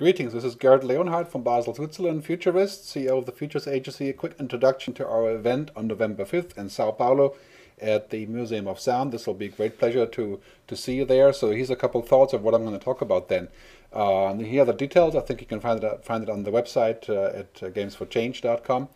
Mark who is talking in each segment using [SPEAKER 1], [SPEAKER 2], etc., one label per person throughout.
[SPEAKER 1] Greetings, this is Gerd Leonhard from Basel, Switzerland, futurist, CEO of the Futures Agency. A quick introduction to our event on November 5th in Sao Paulo at the Museum of Sound. This will be a great pleasure to, to see you there. So here's a couple thoughts of what I'm going to talk about then. Uh, here are the details. I think you can find it, find it on the website uh, at uh, gamesforchange.com,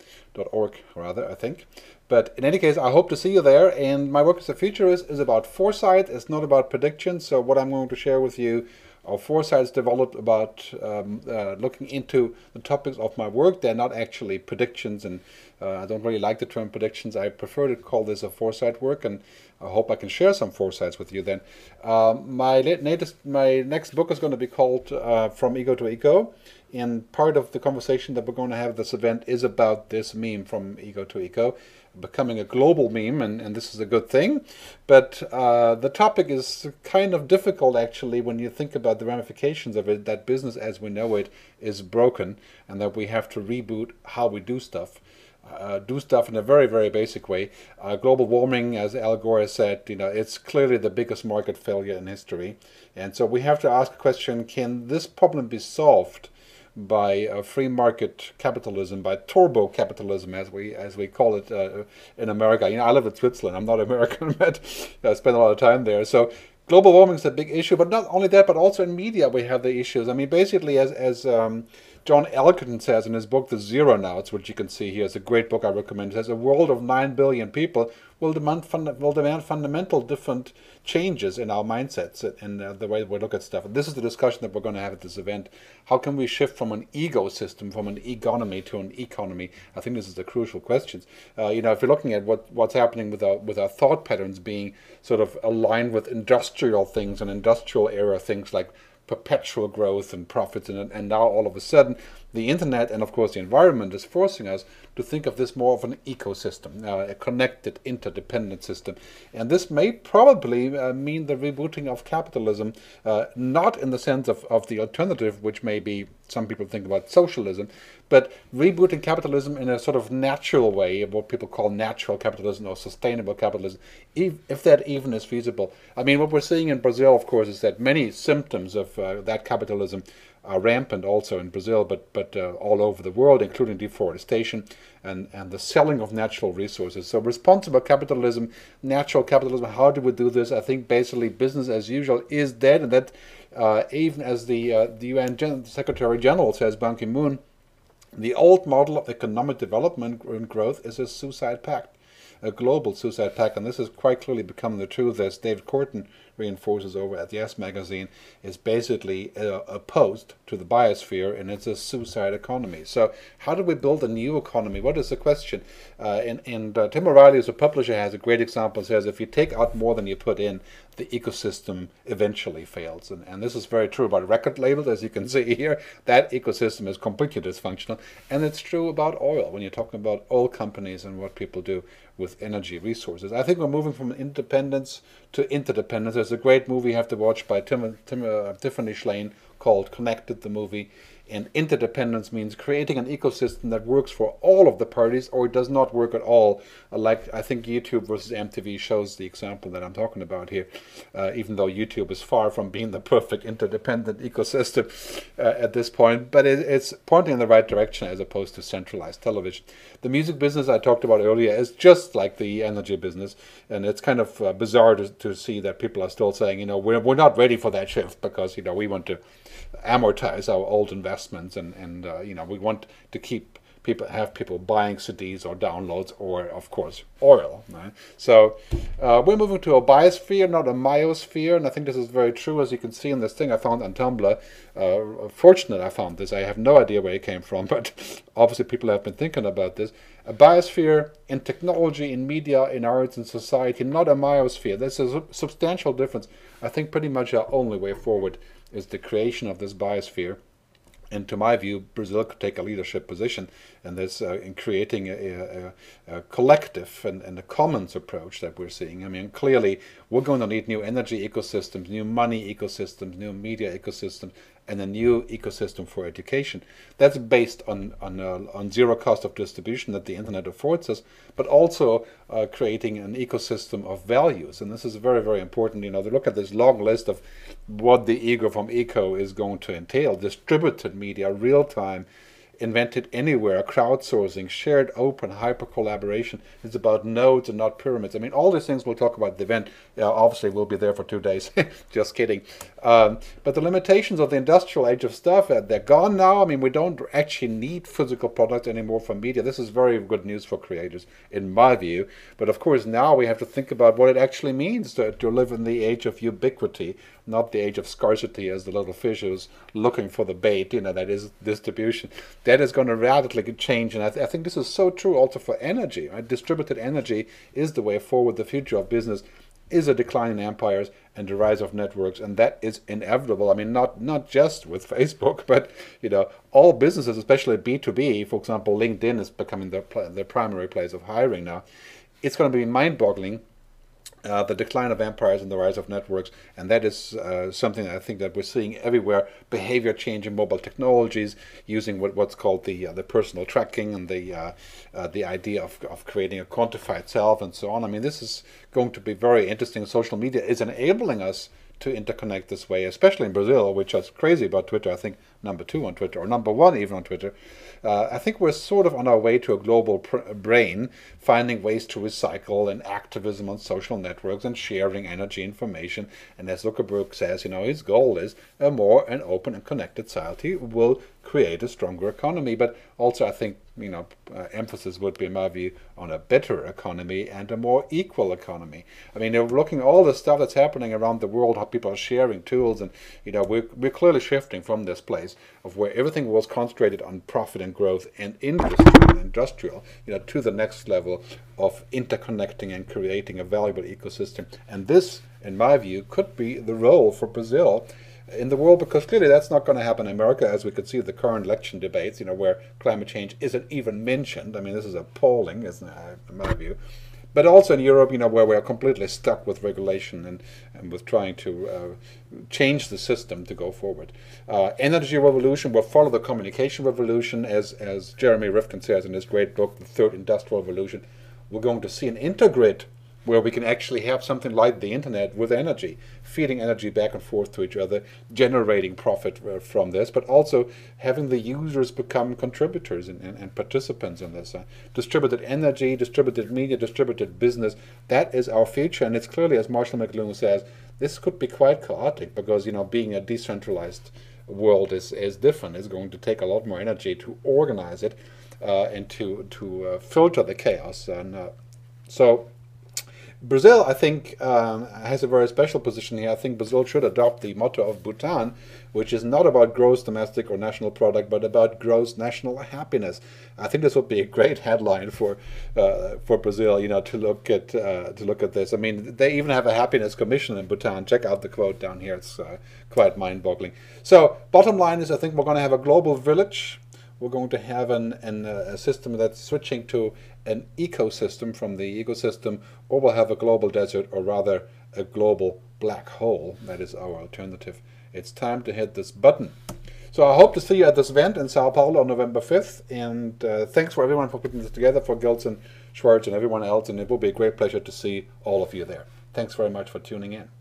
[SPEAKER 1] rather, I think. But in any case, I hope to see you there. And my work as a futurist is about foresight. It's not about prediction. So what I'm going to share with you our foresights developed about um, uh, looking into the topics of my work. They're not actually predictions, and uh, I don't really like the term predictions. I prefer to call this a foresight work, and I hope I can share some foresights with you then. Um, my latest, my next book is going to be called uh, From Ego to Eco, and part of the conversation that we're going to have this event is about this meme from Ego to Eco becoming a global meme, and, and this is a good thing. But uh, the topic is kind of difficult, actually, when you think about the ramifications of it, that business as we know it is broken, and that we have to reboot how we do stuff. Uh, do stuff in a very, very basic way. Uh, global warming, as Al Gore has said, you know, it's clearly the biggest market failure in history. And so we have to ask a question, can this problem be solved by uh, free market capitalism, by turbo capitalism, as we as we call it uh, in America. You know, I live in Switzerland. I'm not American, but I spend a lot of time there. So global warming is a big issue, but not only that, but also in media we have the issues. I mean, basically, as as um, John Elkington says in his book, The Zeronauts, which you can see here, it's a great book I recommend. It says a world of 9 billion people will demand, funda will demand fundamental different changes in our mindsets and uh, the way we look at stuff. And this is the discussion that we're going to have at this event. How can we shift from an ego system, from an economy to an economy? I think this is the crucial question. Uh, you know, if you're looking at what, what's happening with our, with our thought patterns being sort of aligned with industrial things and industrial era things like perpetual growth and profits, and, and now all of a sudden the internet and of course the environment is forcing us to think of this more of an ecosystem, uh, a connected, interdependent system. And this may probably uh, mean the rebooting of capitalism, uh, not in the sense of, of the alternative, which may be some people think about socialism, but rebooting capitalism in a sort of natural way, what people call natural capitalism or sustainable capitalism, if, if that even is feasible. I mean, what we're seeing in Brazil, of course, is that many symptoms of uh, that capitalism are rampant also in Brazil, but but uh, all over the world, including deforestation and and the selling of natural resources. So responsible capitalism, natural capitalism. How do we do this? I think basically business as usual is dead, and that uh, even as the uh, the UN Gen Secretary General says, Ban Ki-moon, the old model of economic development and growth is a suicide pact a global suicide pact, and this has quite clearly become the truth as David Korten reinforces over at the YES magazine, is basically uh, opposed to the biosphere and it's a suicide economy. So how do we build a new economy? What is the question? Uh, and and uh, Tim O'Reilly as a publisher has a great example, says if you take out more than you put in, the ecosystem eventually fails. And, and this is very true about record labels, as you can see here. That ecosystem is completely dysfunctional. And it's true about oil, when you're talking about oil companies and what people do with energy resources. I think we're moving from independence to interdependence. There's a great movie you have to watch by Tim, Tim, uh, Tiffany Shlain called Connected, the movie. And interdependence means creating an ecosystem that works for all of the parties or it does not work at all. Uh, like I think YouTube versus MTV shows the example that I'm talking about here, uh, even though YouTube is far from being the perfect interdependent ecosystem uh, at this point. But it, it's pointing in the right direction as opposed to centralized television. The music business I talked about earlier is just like the energy business. And it's kind of uh, bizarre to, to see that people are still saying, you know, we're, we're not ready for that shift because, you know, we want to amortize our old investments and and uh, you know we want to keep people have people buying CDs or downloads or of course oil. Right? So uh, we're moving to a biosphere, not a myosphere, and I think this is very true as you can see in this thing I found on Tumblr. Uh, fortunate I found this. I have no idea where it came from, but obviously people have been thinking about this. A biosphere in technology, in media, in arts, in society, not a myosphere. There's a substantial difference. I think pretty much our only way forward is the creation of this biosphere. And to my view, Brazil could take a leadership position in this, uh, in creating a, a, a collective and, and, a commons approach that we're seeing. I mean, clearly, we're going to need new energy ecosystems, new money ecosystems, new media ecosystems, and a new ecosystem for education. That's based on on, uh, on zero cost of distribution that the internet affords us, but also uh, creating an ecosystem of values. And this is very very important. You know, to look at this long list of what the ego from eco is going to entail: distributed media, real time invented anywhere, crowdsourcing, shared open hyper collaboration. It's about nodes and not pyramids. I mean, all these things we'll talk about the event. Yeah, obviously, we'll be there for two days. Just kidding. Um, but the limitations of the industrial age of stuff, uh, they're gone now. I mean, we don't actually need physical products anymore for media. This is very good news for creators, in my view. But of course, now we have to think about what it actually means to, to live in the age of ubiquity, not the age of scarcity as the little fish is looking for the bait, you know, that is distribution. That is going to radically change. And I, th I think this is so true also for energy. Right? Distributed energy is the way forward. The future of business is a decline in empires and the rise of networks, and that is inevitable. I mean, not not just with Facebook, but you know, all businesses, especially B two B. For example, LinkedIn is becoming the the primary place of hiring now. It's going to be mind-boggling uh, the decline of empires and the rise of networks, and that is uh, something I think that we're seeing everywhere. Behavior change in mobile technologies, using what, what's called the uh, the personal tracking and the uh, uh, the idea of, of creating a quantified self and so on. I mean, this is going to be very interesting. Social media is enabling us to interconnect this way, especially in Brazil, which is crazy about Twitter. I think number two on Twitter, or number one even on Twitter. Uh, I think we're sort of on our way to a global brain, finding ways to recycle and activism on social networks and sharing energy information. And as Zuckerberg says, you know, his goal is a more and open and connected society will create a stronger economy. But also, I think you know, uh, emphasis would be, in my view, on a better economy and a more equal economy. I mean, you're looking at all the stuff that's happening around the world, how people are sharing tools, and you know, we're we're clearly shifting from this place of where everything was concentrated on profit and growth and industry and industrial, you know, to the next level of interconnecting and creating a valuable ecosystem. And this, in my view, could be the role for Brazil in the world because clearly that's not going to happen in America as we could see the current election debates, you know, where climate change isn't even mentioned. I mean, this is appalling, isn't it, in my view. But also in Europe, you know, where we are completely stuck with regulation and, and with trying to uh, change the system to go forward. Uh, energy revolution will follow the communication revolution, as, as Jeremy Rifkin says in his great book, The Third Industrial Revolution. We're going to see an intergrid where we can actually have something like the internet with energy, feeding energy back and forth to each other, generating profit uh, from this, but also having the users become contributors and, and, and participants in this. Uh, distributed energy, distributed media, distributed business, that is our future. And it's clearly, as Marshall McLuhan says, this could be quite chaotic because, you know, being a decentralized world is, is different. It's going to take a lot more energy to organize it uh, and to, to uh, filter the chaos. And uh, so Brazil, I think, um, has a very special position here. I think Brazil should adopt the motto of Bhutan, which is not about gross domestic or national product, but about gross national happiness. I think this would be a great headline for uh, for Brazil, you know, to look at uh, to look at this. I mean, they even have a happiness commission in Bhutan. Check out the quote down here; it's uh, quite mind-boggling. So, bottom line is, I think we're going to have a global village we're going to have an, an, uh, a system that's switching to an ecosystem from the ecosystem, or we'll have a global desert, or rather a global black hole. That is our alternative. It's time to hit this button. So I hope to see you at this event in Sao Paulo on November 5th. And uh, thanks for everyone for putting this together, for Gilson, Schwartz, and everyone else. And it will be a great pleasure to see all of you there. Thanks very much for tuning in.